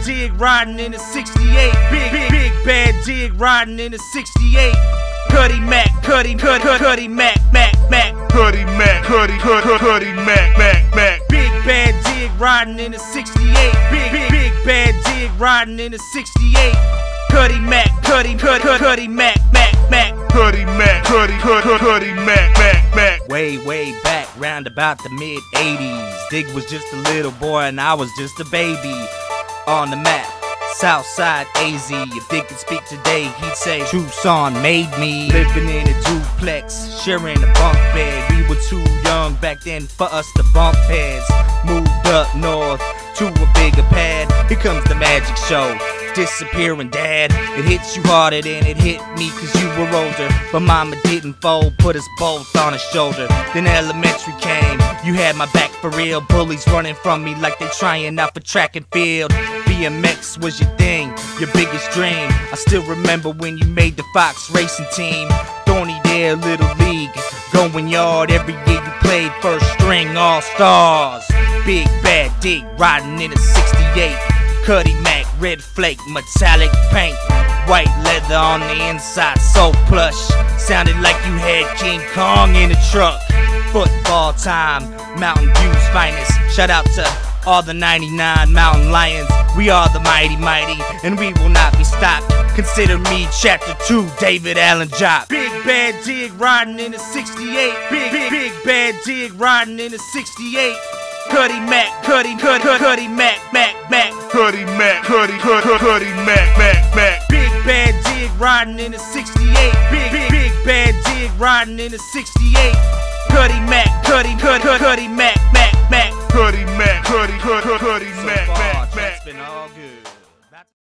Bad dig riding in a 68. Big, big, big bad dig riding in a 68. Cuddy Mac, Cuddy, Cuddy, Cuddy Mac, Mac, Mac. Cuddy Mac, Cuddy, Cuddy, Cuddy Mac, Mac, Mac. Big bad dig riding in a 68. Big, big, big bad dig riding in a 68. Cuddy Mac, Cuddy, Cuddy, Cuddy Mac, Mac, Mac. Cuddy Mac, Cuddy, Cuddy, Cuddy Mac, Mac, Mac. Way, way back, round about the mid 80s. Dig was just a little boy and I was just a baby. On the map, Southside AZ. If Dig could speak today, he'd say Tucson made me. Living in a duplex, sharing a bunk bed. We were too young back then for us to bump heads. Moved up north to a bigger pad. Here comes the magic show disappearing, dad. It hits you harder than it hit me cause you were older. But mama didn't fold, put us both on her shoulder. Then elementary came, you had my back for real. Bullies running from me like they trying out for track and field. BMX was your thing, your biggest dream. I still remember when you made the Fox racing team. Thornydale Little League, going yard every year you played first string All Stars. Big bad dig riding in a 68. Cuddy Mac, red flake, metallic paint. White leather on the inside, so plush. Sounded like you had King Kong in a truck. Football time, Mountain View's finest. Shout out to all the 99 Mountain Lions. We are the mighty, mighty, and we will not be stopped. Consider me chapter 2, David Allen Jopp. Big bad dig riding in a 68. Big, big, big bad dig riding in a 68. Cuddy Mac, Cuddy, Cuddy, Cuddy Mac, Mac, Mac. Cuddy Mac, Cuddy, Cuddy, Cuddy Mac, Mac, Mac. Big bad dig riding in a 68. Big, big, big bad dig riding in a 68. Cuddy Mac, Cuddy, Cuddy, Cuddy Mac, Mac, Mac. Cuddy Mac, Cuddy, Cuddy, Cuddy Mac, Mac,